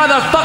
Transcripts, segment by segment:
motherfucker.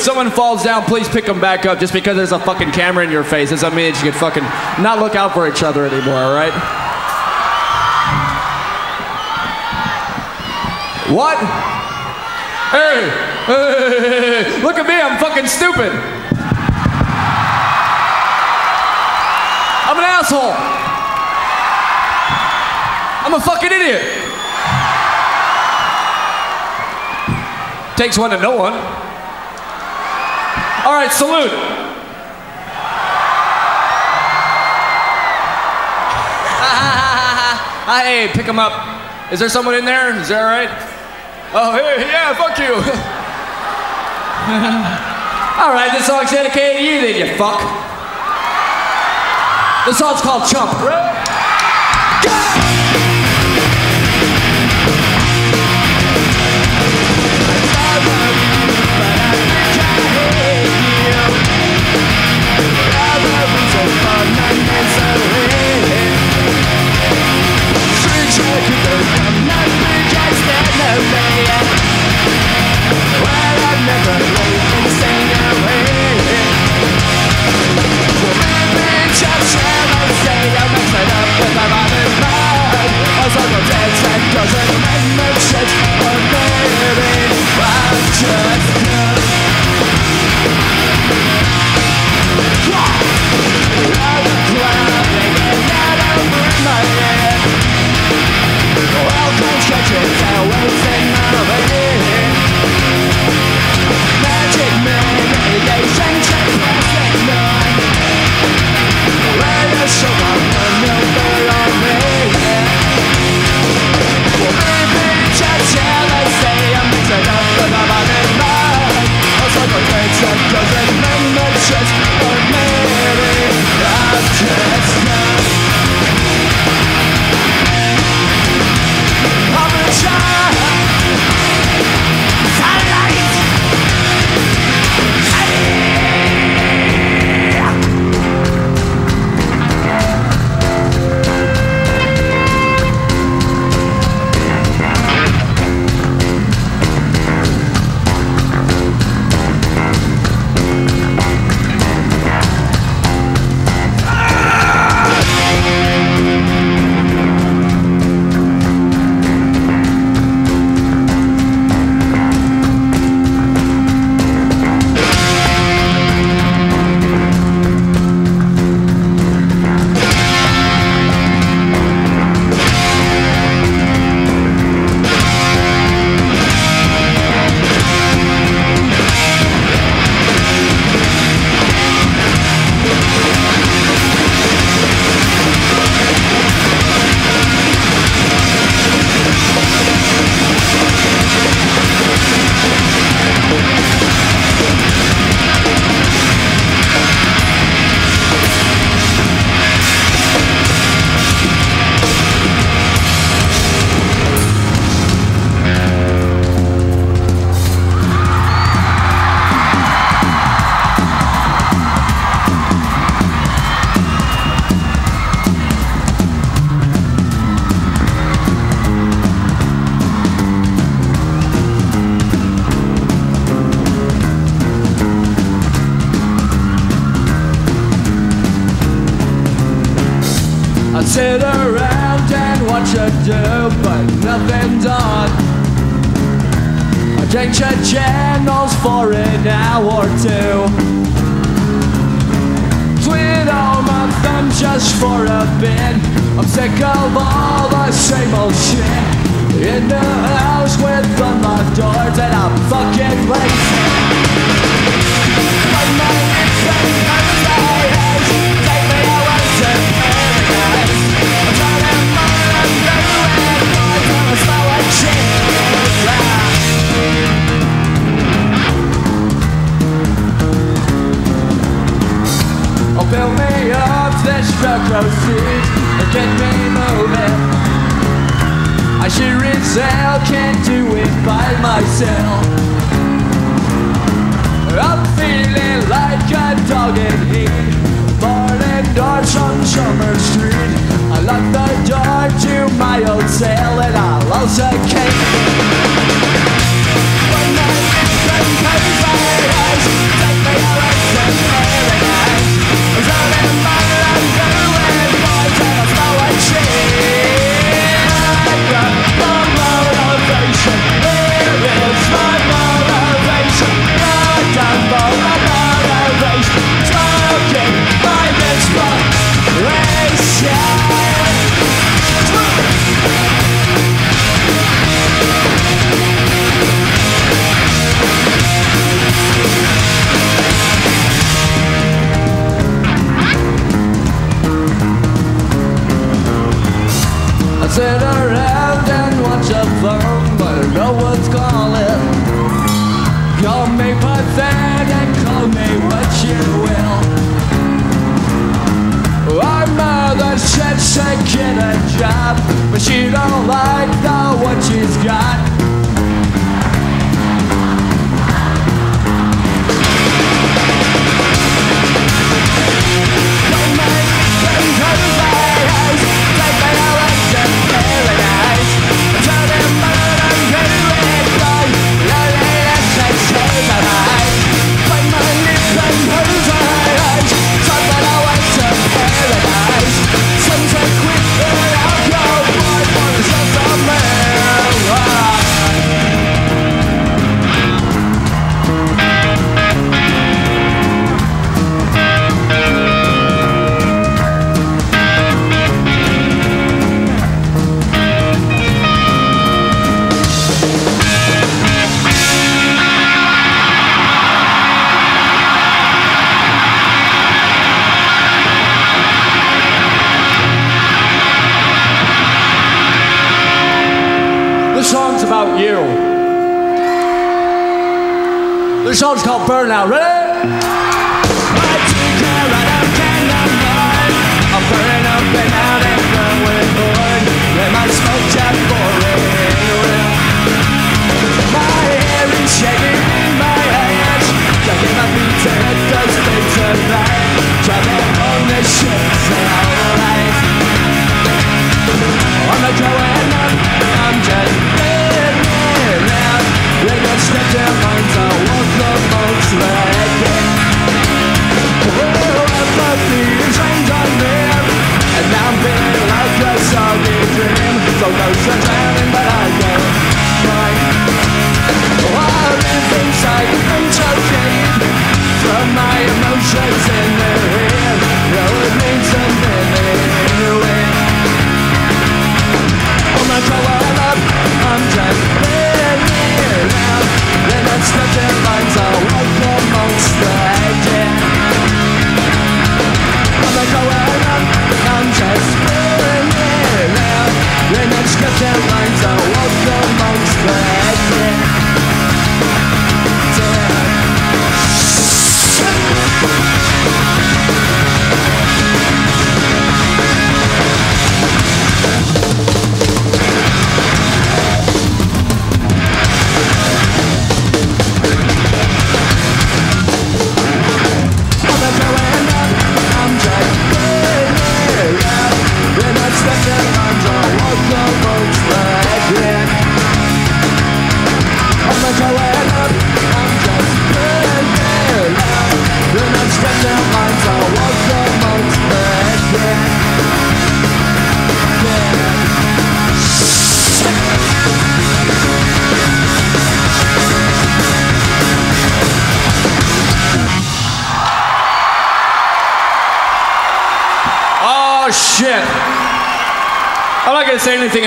when someone falls down, please pick them back up. Just because there's a fucking camera in your face doesn't mean that you can fucking not look out for each other anymore, all right? What? Hey, hey, look at me, I'm fucking stupid. I'm an asshole. I'm a fucking idiot. Takes one to know one. All right, salute. hey, pick him up. Is there someone in there? Is that right? Oh, hey, yeah, fuck you. all right, this song's dedicated to you, then, you fuck. The song's called Chump.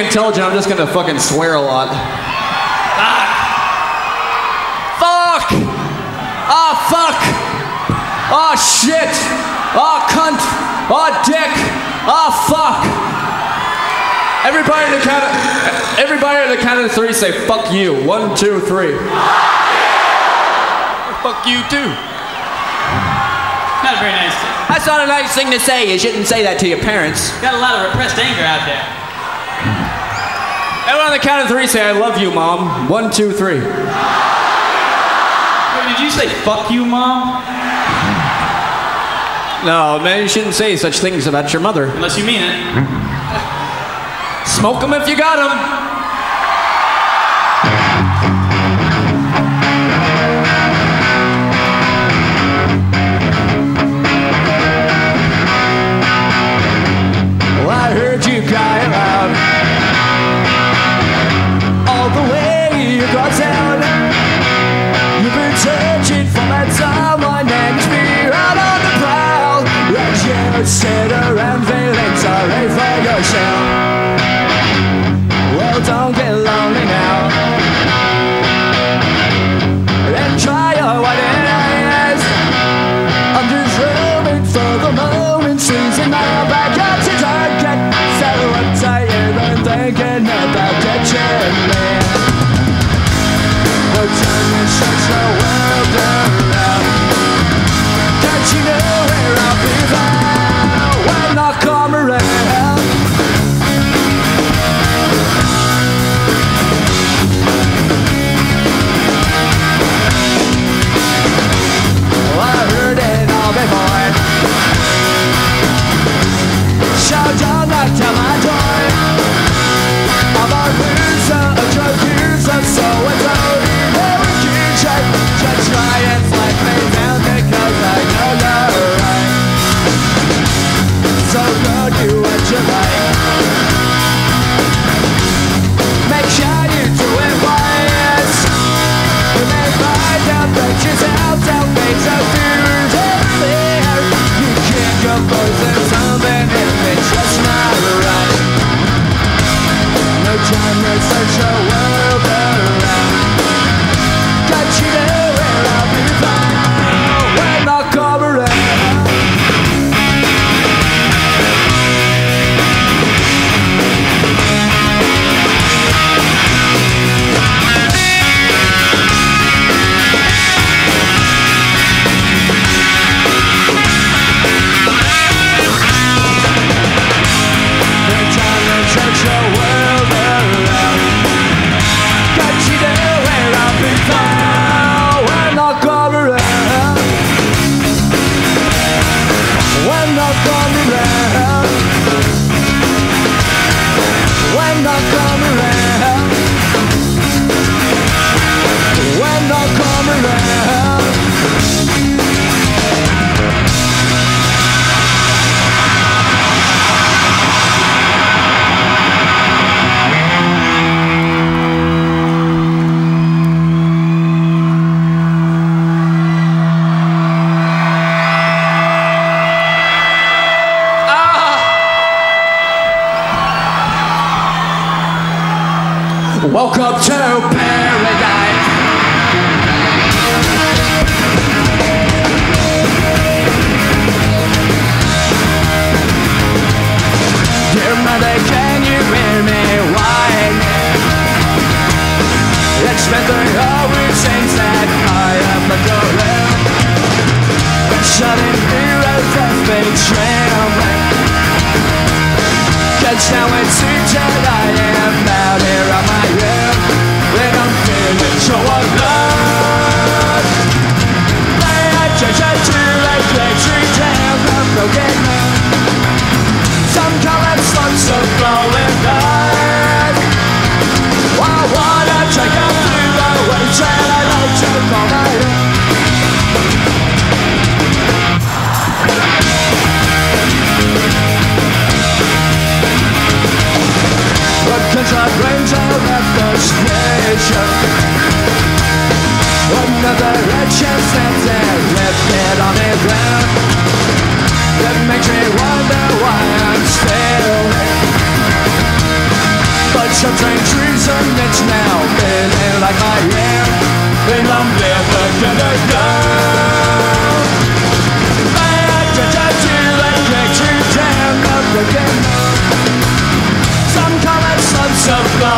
Say intelligent. I'm just gonna fucking swear a lot. Ah. Fuck! Ah, fuck! Oh shit! Oh cunt! Oh dick! Oh fuck! Everybody in the count of, everybody in the count of three say fuck you. One, two, three. Fuck you too. Not very nice. Thing. That's not a nice thing to say. You shouldn't say that to your parents. Got a lot of repressed anger out there. Everyone on the count of three say I love you, mom. One, two, three. Wait, did you say fuck you, mom? No, man, you shouldn't say such things about your mother. Unless you mean it. Smoke them if you got them. Well, I heard you crying out As Cause now it seems that I am station Another action stands there lifted on the ground That makes me wonder why I'm still But some strange reason it's now feeling like I am And I'm never gonna go I you down the some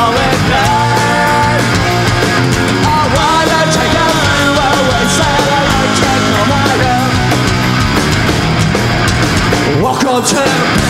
own. Welcome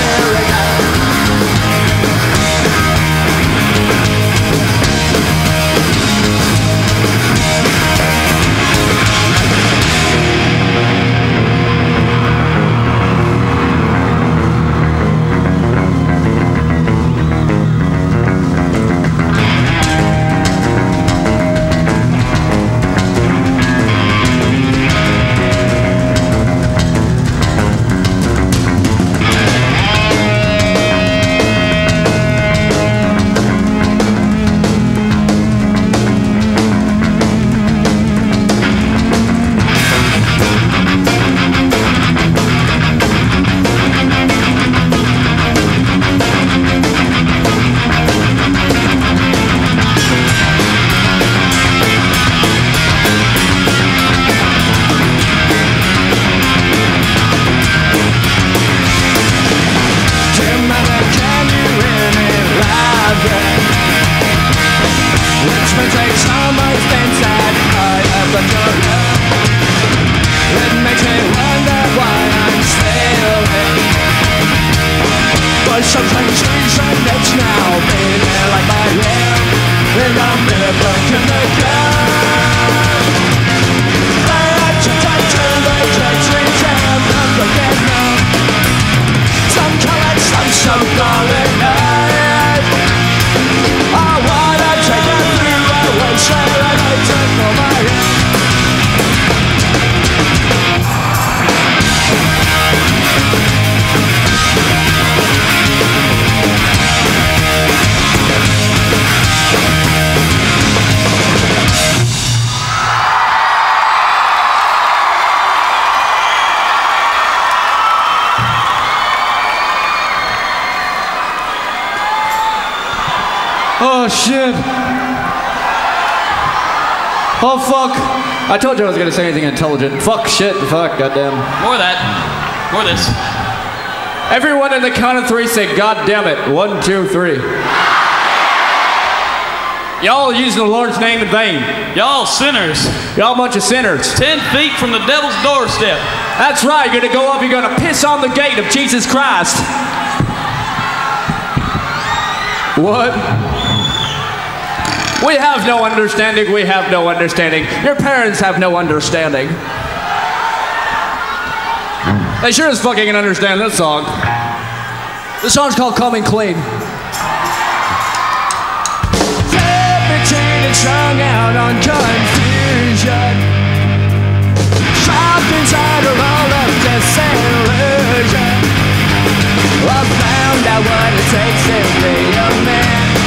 I told you I was gonna say anything intelligent. Fuck shit. Fuck. Goddamn. More of that. More of this. Everyone in the count of three say God damn it. One, two, three. Y'all using the Lord's name in vain. Y'all sinners. Y'all bunch of sinners. Ten feet from the devil's doorstep. That's right. You're gonna go up. You're gonna piss on the gate of Jesus Christ. What? We have no understanding. We have no understanding. Your parents have no understanding. They sure as fucking can understand this song. This song's called Coming Clean. And strung out on confusion. Trapped inside a roll of disillusion. I found out what it takes to be a man.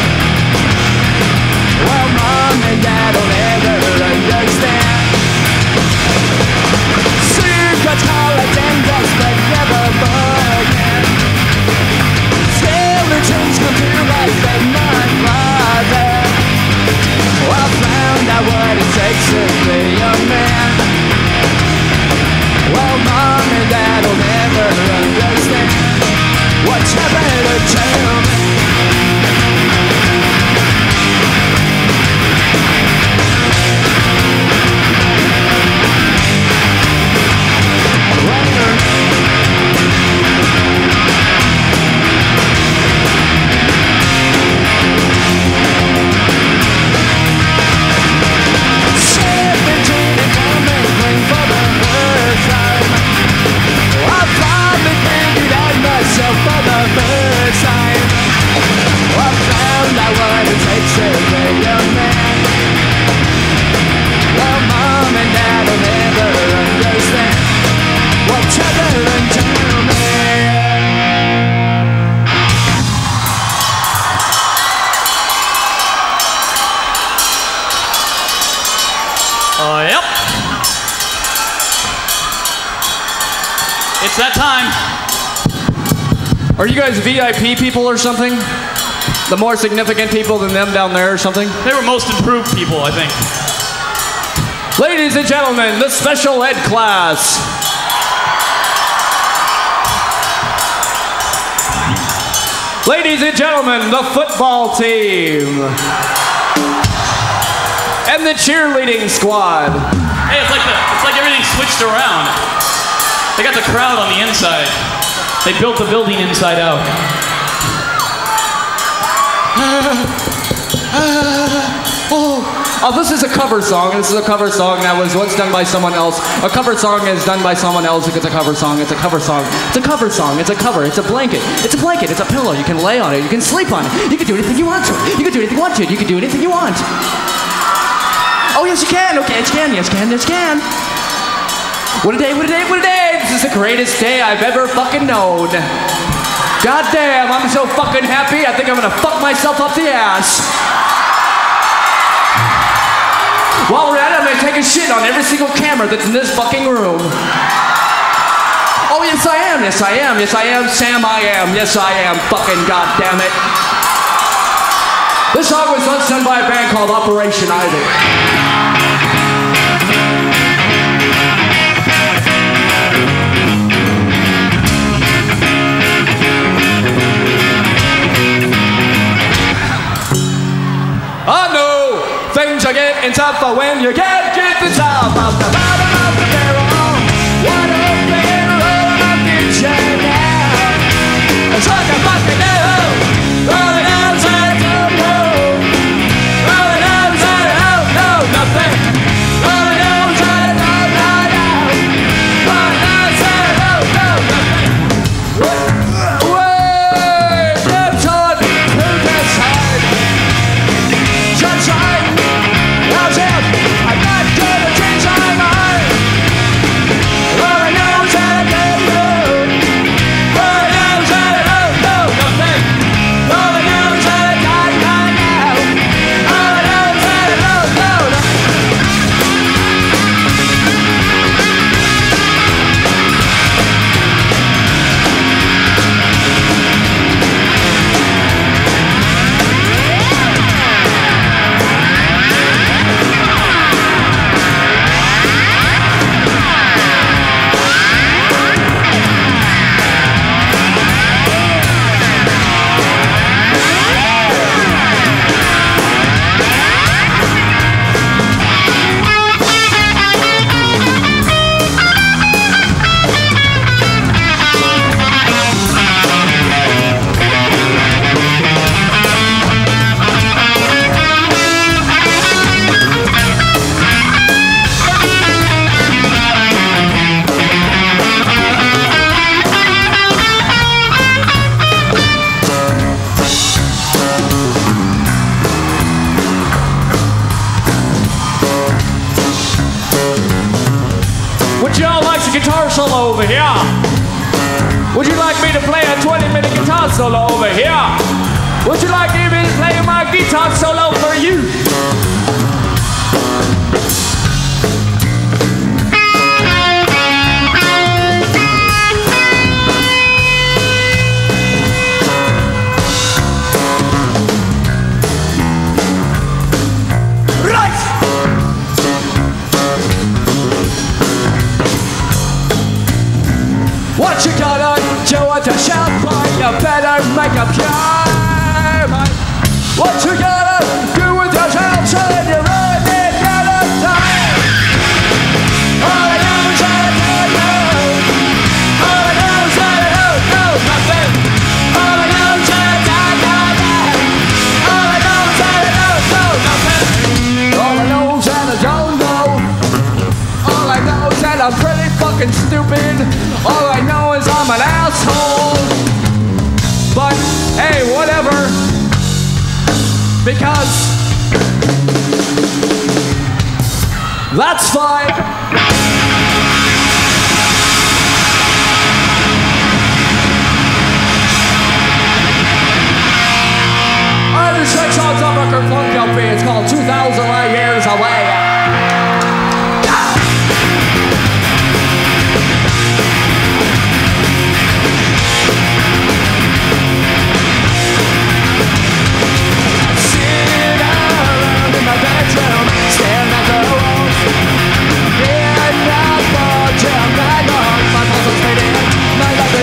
What's happened to VIP people or something? The more significant people than them down there or something? They were most improved people, I think. Ladies and gentlemen, the special ed class. Ladies and gentlemen, the football team. And the cheerleading squad. Hey, it's like the, it's like everything switched around. They got the crowd on the inside. They built the building inside out. Oh, this is a cover song. This is a cover song that was once done by someone else. A cover song is done by someone else. It's a cover song. It's a cover song. It's a cover song. It's a cover. It's a blanket. It's a blanket. It's a pillow. You can lay on it. You can sleep on it. You can do anything you want to it. You can do anything you want to it. You can do anything you want. Oh, yes, you can. Okay, yes, you can. Yes, you can. Yes, you can. What a day, what a day, what a day. This is the greatest day I've ever fucking known. God damn, I'm so fucking happy. I think I'm gonna fuck myself up the ass. While we're at it, I'm gonna take a shit on every single camera that's in this fucking room. Oh, yes, I am. Yes, I am. Yes, I am. Sam, I am. Yes, I am. Fucking goddamn it. This song was done by a band called Operation Ivy. Are getting tougher when you get the top fucking stupid. All I know is I'm an asshole. But hey, whatever. Because that's fine. Six on record funk LP. It's called 2,000 Light Years Away.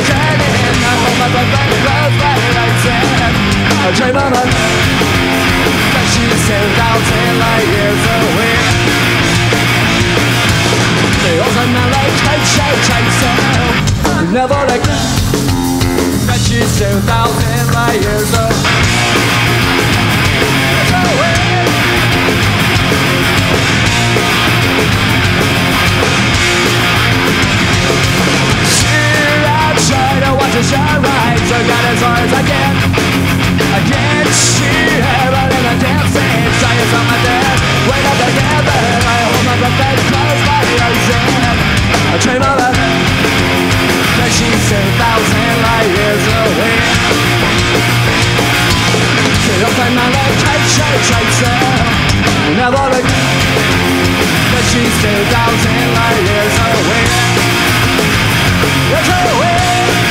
Ending. I hold my breath and close my eyes and I dream of her. But she's 10,000 light years away. The ocean man like shake, shake, so never again. But she's 10,000 light years away. Shine right, so got as far as I can. I can't see heaven in a dancing science on my dead. Wait up together, I hold my breath and close my eyes and I dream of her. That she's ten thousand light years away. She looks like my shake, shake, never look. But she's ten thousand light years away. Years away.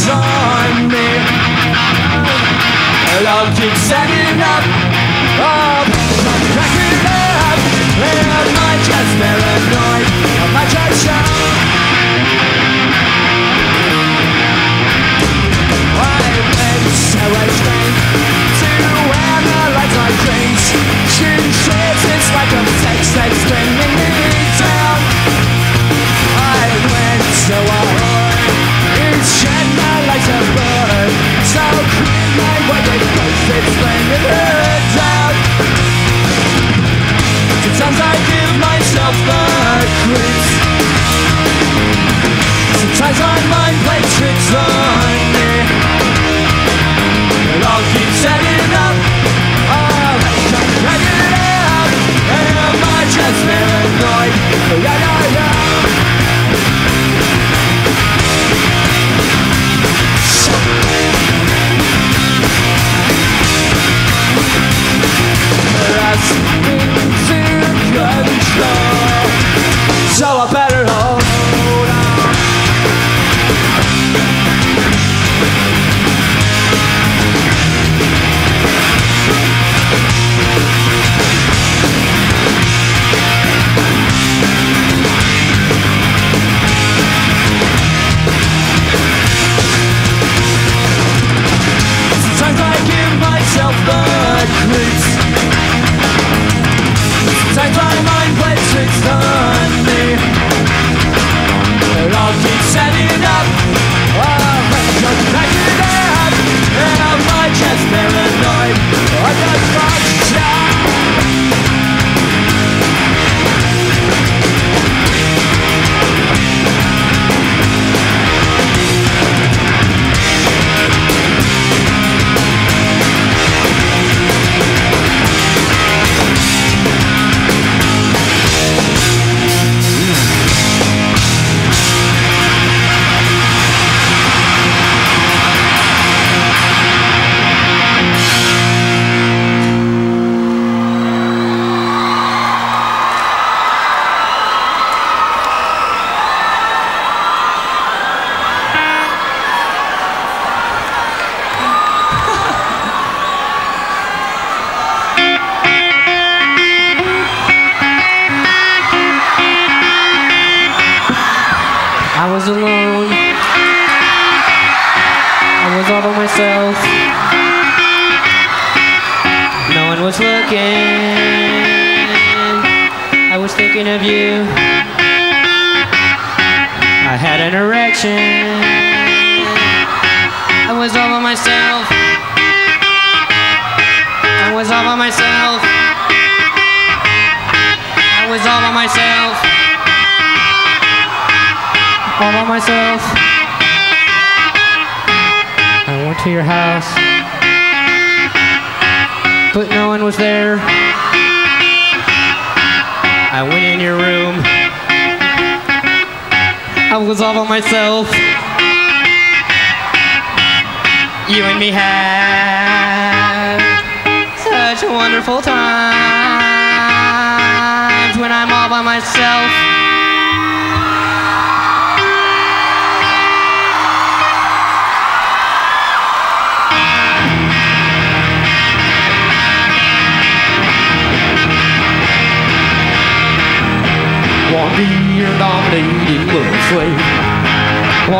sun.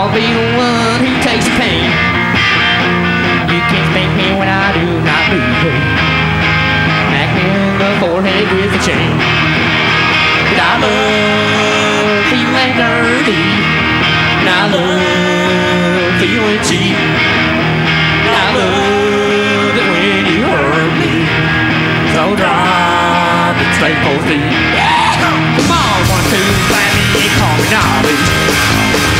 I'll be the one who takes the pain. You can't make me when I do not behave. Smack me in the forehead with a chain. But I love feeling dirty. And I love feeling cheap. I love it when you hurt me. So drop it straight full. Yeah! Come on, one, two, grab me call me Nolly.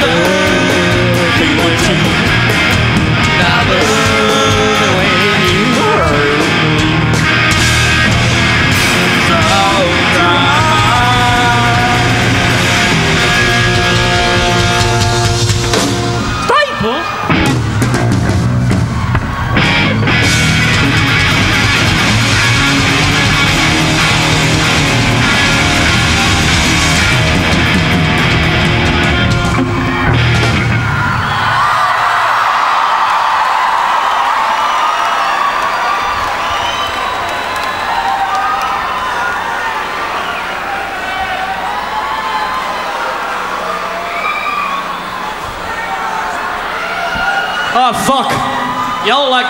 Father.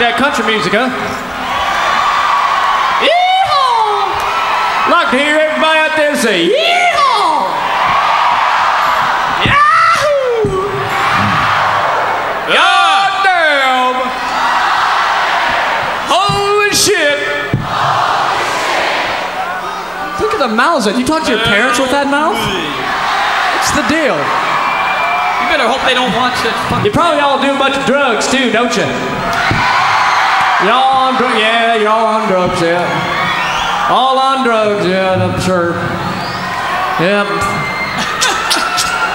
That country music, huh? Yeehaw! Like to hear everybody out there say, yeehaw! Yahoo! God damn! Holy shit! Look at the mouths. You talk to your parents with that mouth? What's the deal? You better hope they don't watch that fucking. You probably all do a bunch of drugs too, don't you? Y'all on drugs? Yeah, y'all on drugs, yeah. All on drugs, yeah, I'm sure. Yep.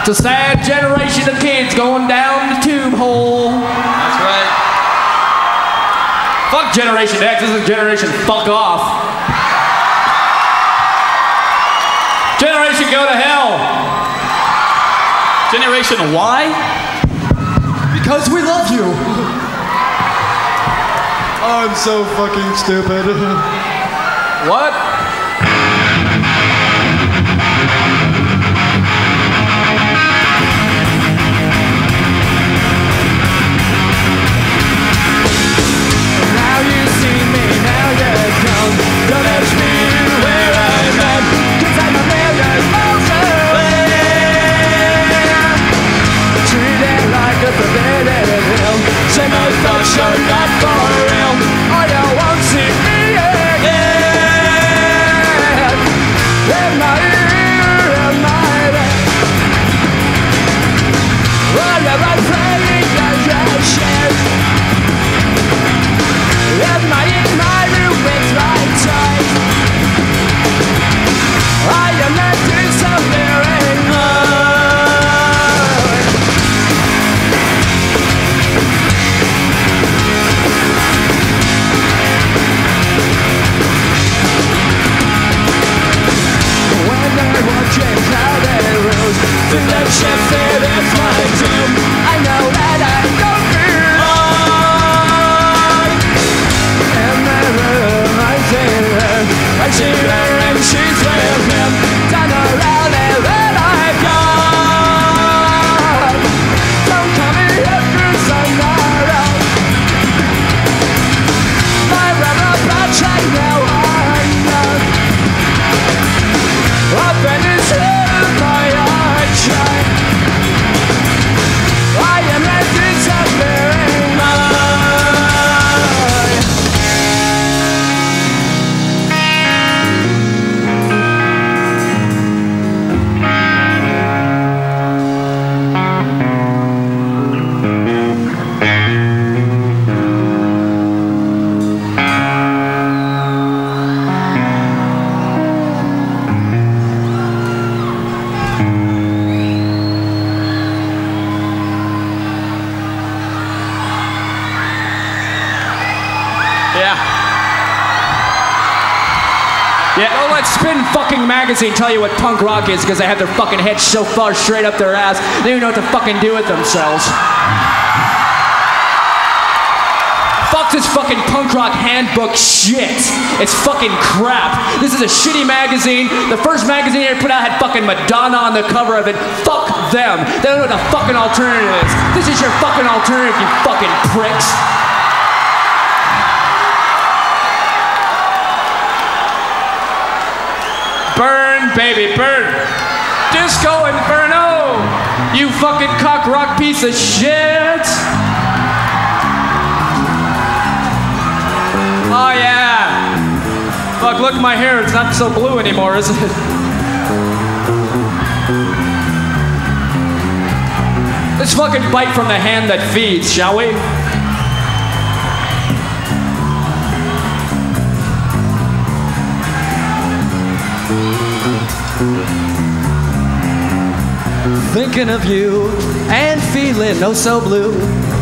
It's a sad generation of kids going down the tube hole. That's right. Fuck Generation X, this is Generation Fuck Off. Generation Go to Hell. Generation Y? Because we love you. I'm so fucking stupid. What? Now you see me, now you come. Say my thoughts are not for real, Magazine tell you what punk rock is because they have their fucking heads so far straight up their ass, they don't even know what to fucking do with themselves. Fuck this fucking punk rock handbook shit. It's fucking crap. This is a shitty magazine. The first magazine they put out had fucking Madonna on the cover of it. Fuck them. They don't know what the fucking alternative is. This is your fucking alternative, you fucking pricks. Burn, baby, burn. Disco Inferno! You fucking cock rock piece of shit! Oh, yeah. Fuck, look at my hair. It's not so blue anymore, is it? Let's fucking bite from the hand that feeds, shall we? Thinking of you and feeling oh so blue.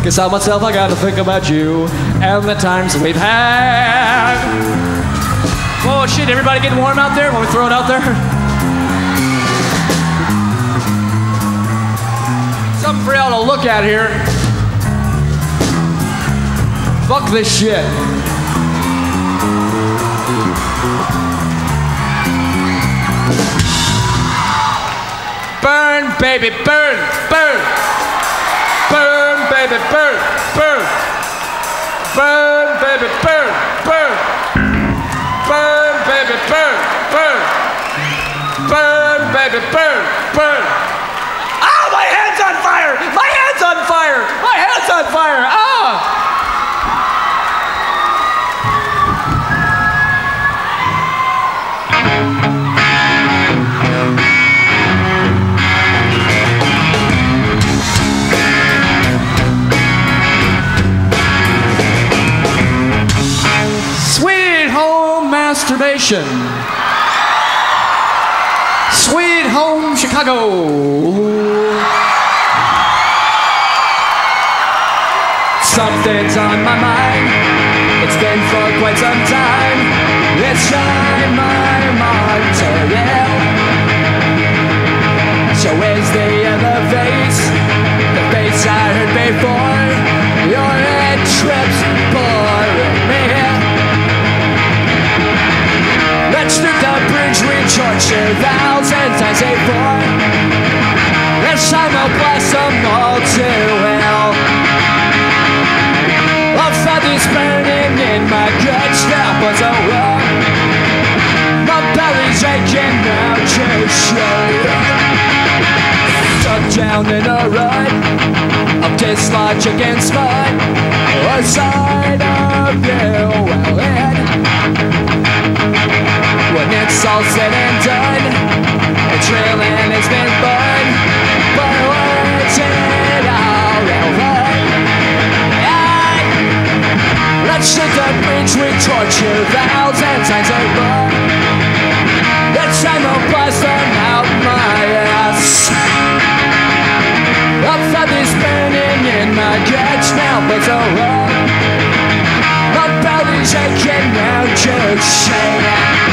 Cause I myself I gotta think about you and the times we've had. Oh shit, everybody getting warm out there? Want we throw it out there? Something for y'all to look at here. Fuck this shit. Baby, burn, burn. Burn, baby, burn. burn. Burn, baby, burn, burn. Burn, baby, burn, burn. Burn, baby, burn, burn. Ah, my hand's on fire! My hand's on fire! My hand's on fire! Ah! Sweet masturbation. Sweet home Chicago. Something's on my mind. It's been for quite some time. It's shine my Montreal. So is the other face, the face I heard before. 2000 times a. This time I'll bless them all too well. Love feather's burning in my guts, that was a war. My belly's aching now to show Stuck down in a rut of dislodge against mud, a side of you. It's all said and done, the trailing has been fun, but what's it all? Aye. Let's shoot the bridge we torture thousands times over. This time I'll blast them out my ass. I've had this burning in my guts now, but so long. My belly's aching now, just shake.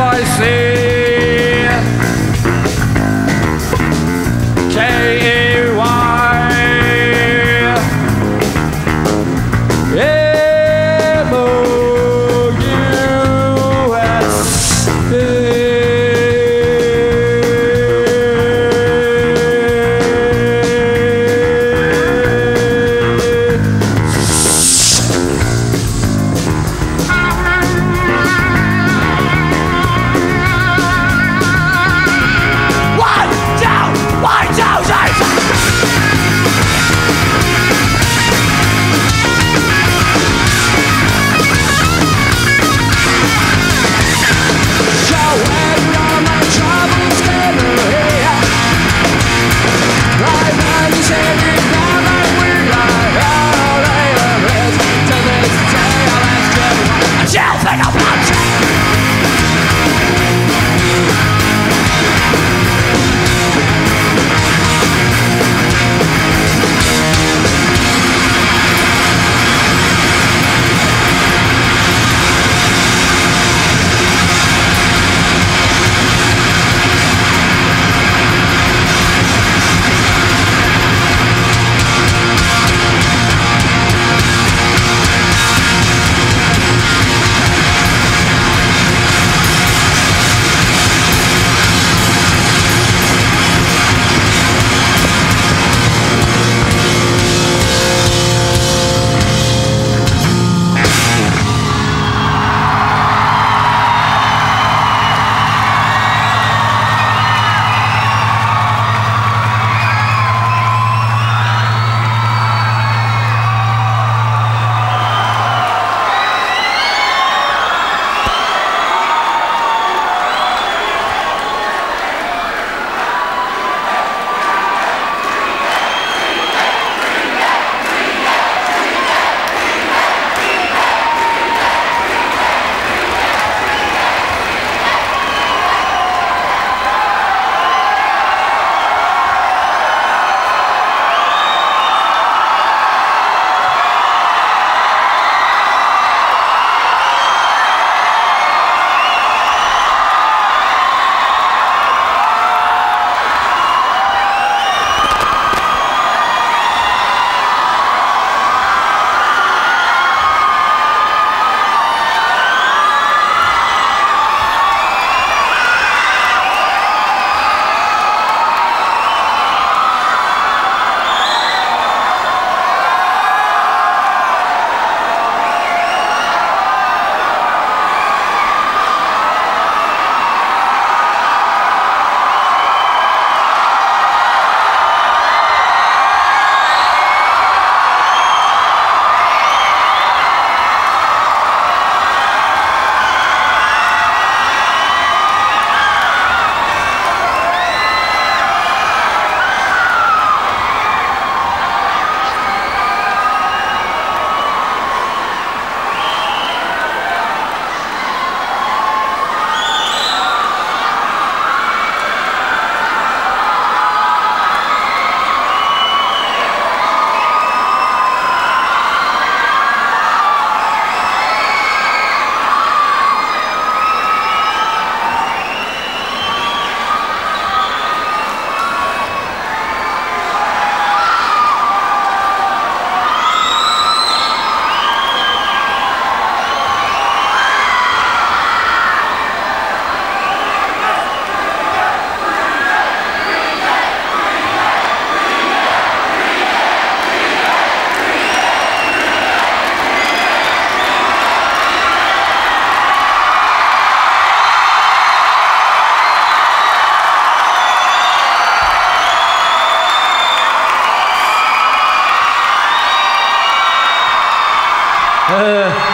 I see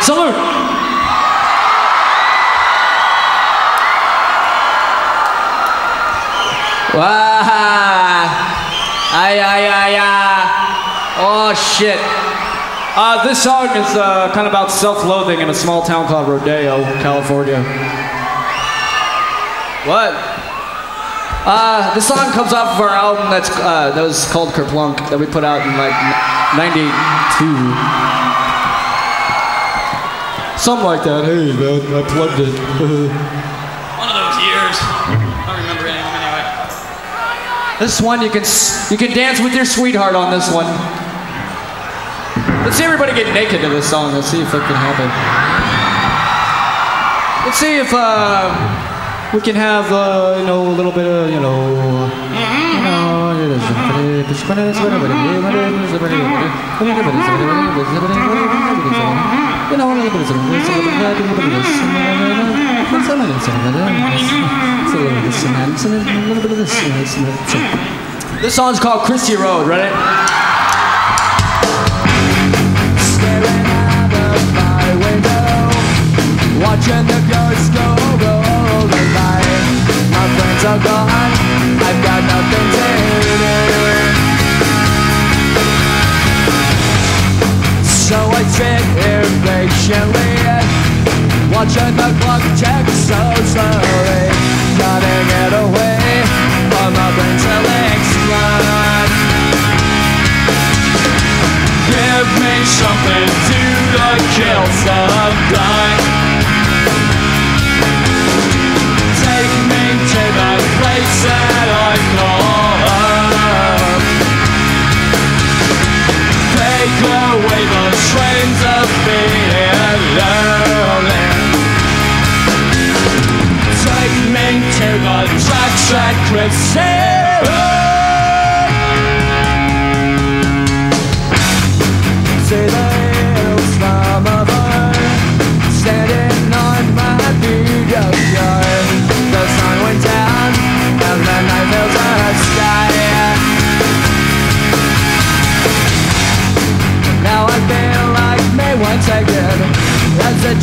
Salute. Wow. Ay, ay, ay, ay. Oh, shit. Uh, this song is uh, kind of about self-loathing in a small town called Rodeo, California. What? Uh, the song comes off of our album that's uh, that was called Kerplunk that we put out in like '92. Something like that. Hey man, I plugged it. One of those years. I don't remember any of them anyway. this one you can you can dance with your sweetheart on this one. Let's see everybody get naked to this song. Let's see if it can happen. Let's see if uh, we can have uh, you know a little bit of you know. You know, you know, a little bit of this song's called Christie Road, right? Staring out of my window, watching the ghosts go rolling by. My friends are gone, I've got nothing to patiently, watching the clock tick so slowly, cutting it away from my brain to the tracks that See the hills from above Standing on my video yard The sun went down And the night the sky Now I feel like once again As the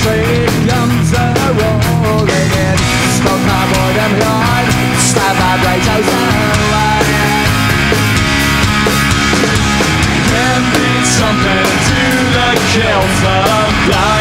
Star vibrates away me something to the kill sometime Take